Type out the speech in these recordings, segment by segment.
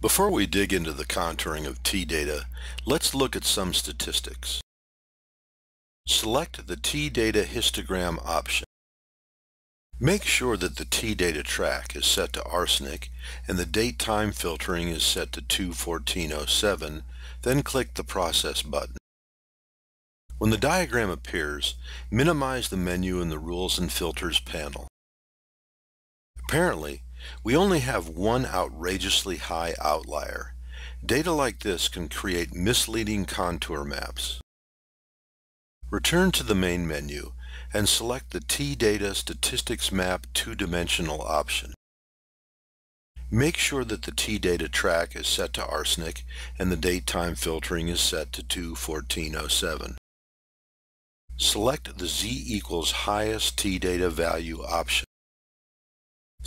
Before we dig into the contouring of T-data, let's look at some statistics. Select the T-data histogram option. Make sure that the T-data track is set to arsenic and the date-time filtering is set to 21407, then click the Process button. When the diagram appears, minimize the menu in the Rules and Filters panel. Apparently, we only have one outrageously high outlier. Data like this can create misleading contour maps. Return to the main menu and select the T-Data Statistics Map two-dimensional option. Make sure that the T-Data track is set to arsenic and the date-time filtering is set to 21407. Select the Z equals highest T-Data value option.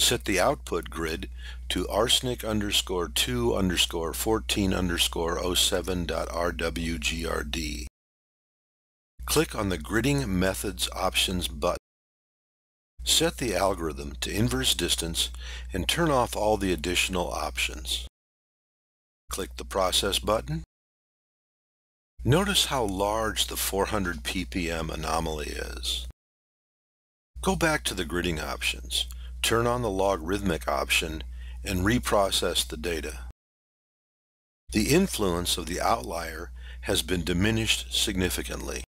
Set the output grid to arsenic underscore 2 underscore 14 underscore 07.rwgrd. Click on the Gridding Methods Options button. Set the algorithm to inverse distance and turn off all the additional options. Click the Process button. Notice how large the 400 ppm anomaly is. Go back to the gridding options turn on the logarithmic option, and reprocess the data. The influence of the outlier has been diminished significantly.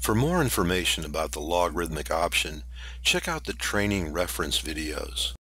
For more information about the logarithmic option, check out the training reference videos.